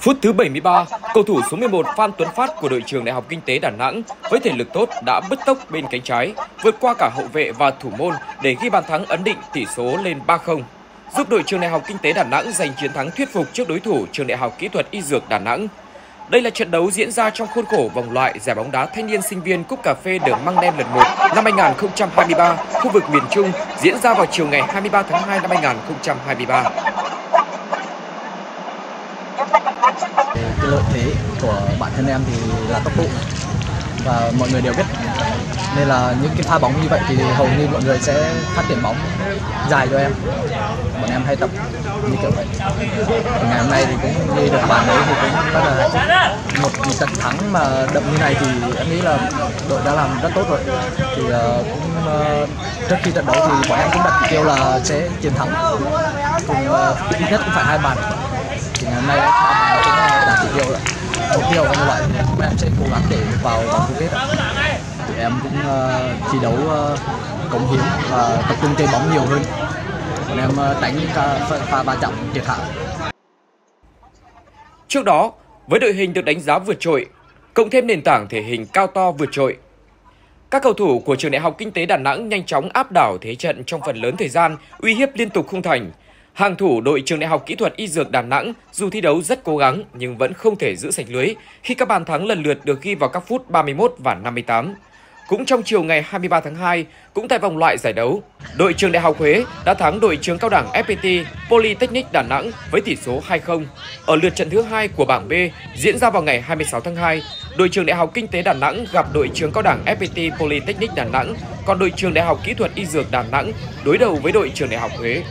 Phút thứ 73, cầu thủ số 11 Phan Tuấn Phát của đội trường Đại học Kinh tế Đà Nẵng với thể lực tốt đã bứt tốc bên cánh trái, vượt qua cả hậu vệ và thủ môn để ghi bàn thắng ấn định tỷ số lên 3-0, giúp đội trường Đại học Kinh tế Đà Nẵng giành chiến thắng thuyết phục trước đối thủ trường Đại học Kỹ thuật Y Dược Đà Nẵng. Đây là trận đấu diễn ra trong khuôn khổ vòng loại giải bóng đá thanh niên sinh viên Cúp Cà phê Đường Măng Đen lần 1 năm 2023, khu vực miền Trung, diễn ra vào chiều ngày 23 tháng 2 năm 2023 cái lợi thế của bản thân em thì là tốc độ và mọi người đều biết. Nên là những cái pha bóng như vậy thì hầu như mọi người sẽ phát triển bóng dài cho em. Bọn em hay tập như kiểu vậy. Ngày hôm nay thì cũng như được bàn đấy thì cũng rất là một trận thắng mà đậm như này thì em nghĩ là đội đã làm rất tốt rồi. Thì uh, cũng uh, trước khi trận đấu thì bọn em cũng đặt mục tiêu là sẽ chiến thắng. Cùng uh, ít nhất cũng phải hai bàn hôm nay ba bàn cũng đạt mục tiêu rồi mục tiêu như vậy thì em sẽ cố gắng để vào vòng chung kết thì em cũng uh, thi đấu uh, cống hiến và tập trung chơi bóng nhiều hơn. Bọn em uh, đánh những pha, pha va chạm thiệt hại. Trước đó, với đội hình được đánh giá vượt trội, cộng thêm nền tảng thể hình cao to vượt trội, các cầu thủ của trường Đại học Kinh tế Đà Nẵng nhanh chóng áp đảo thế trận trong phần lớn thời gian, uy hiếp liên tục khung thành. Hàng thủ đội trường Đại học Kỹ thuật Y Dược Đà Nẵng dù thi đấu rất cố gắng nhưng vẫn không thể giữ sạch lưới khi các bàn thắng lần lượt được ghi vào các phút 31 và 58. Cũng trong chiều ngày 23 tháng 2, cũng tại vòng loại giải đấu, đội trường Đại học Huế đã thắng đội trường cao đẳng FPT Polytechnic Đà Nẵng với tỷ số 2-0. Ở lượt trận thứ hai của bảng B diễn ra vào ngày 26 tháng 2, đội trường Đại học Kinh tế Đà Nẵng gặp đội trường cao đẳng FPT Polytechnic Đà Nẵng, còn đội trường Đại học Kỹ thuật Y Dược Đà Nẵng đối đầu với đội trường Đại học Huế.